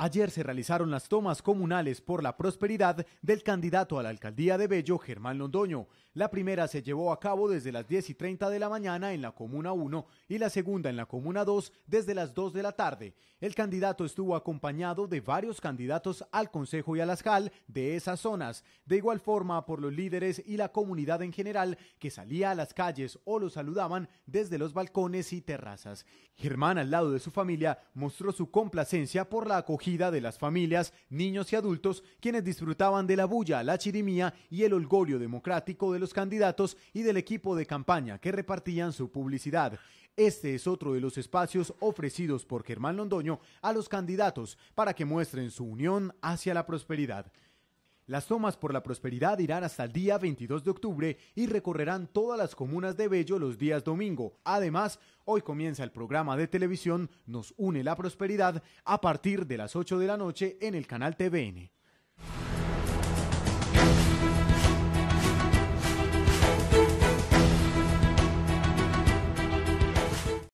Ayer se realizaron las tomas comunales por la prosperidad del candidato a la alcaldía de Bello, Germán Londoño. La primera se llevó a cabo desde las 10 y 30 de la mañana en la Comuna 1 y la segunda en la Comuna 2 desde las 2 de la tarde. El candidato estuvo acompañado de varios candidatos al Consejo y a las JAL de esas zonas, de igual forma por los líderes y la comunidad en general que salía a las calles o lo saludaban desde los balcones y terrazas. Germán, al lado de su familia, mostró su complacencia por la acogida de las familias, niños y adultos, quienes disfrutaban de la bulla, la chirimía y el holgorio democrático de los candidatos y del equipo de campaña que repartían su publicidad. Este es otro de los espacios ofrecidos por Germán Londoño a los candidatos para que muestren su unión hacia la prosperidad. Las tomas por la prosperidad irán hasta el día 22 de octubre y recorrerán todas las comunas de Bello los días domingo. Además, hoy comienza el programa de televisión Nos une la prosperidad a partir de las 8 de la noche en el canal TVN.